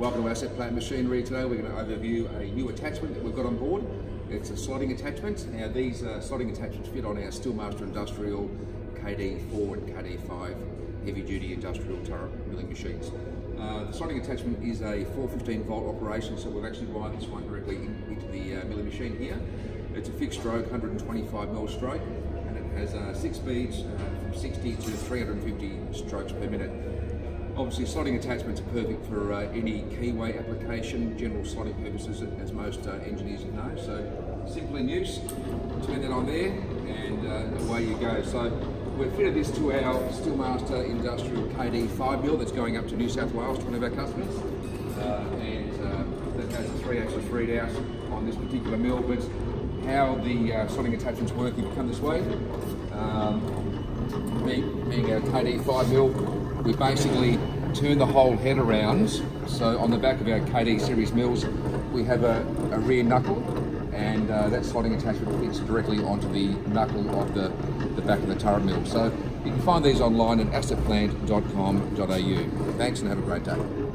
Welcome to Asset Plant Machinery. Today we're going to overview a new attachment that we've got on board. It's a slotting attachment. Now these uh, slotting attachments fit on our Steelmaster Industrial KD4 and KD5 heavy duty industrial turret milling machines. Uh, the slotting attachment is a 415 volt operation so we've actually wired this one directly in, into the uh, milling machine here. It's a fixed stroke 125 mil stroke and it has uh, six speeds uh, from 60 to 350 strokes per minute. Obviously slotting attachments are perfect for uh, any keyway application, general slotting purposes as most uh, engineers know. So simple in use, turn that on there and uh, away you go. So we've fitted this to our Steelmaster Industrial KD 5 that's going up to New South Wales to one of our customers. Uh, and uh, that has a three axis readout on this particular mill. But how the uh, slotting attachments work you come this way, um, being, being our KD 5 mill, we basically turn the whole head around. So on the back of our KD series mills, we have a, a rear knuckle and uh, that slotting attachment fits directly onto the knuckle of the, the back of the turret mill. So you can find these online at assetplant.com.au. Thanks and have a great day.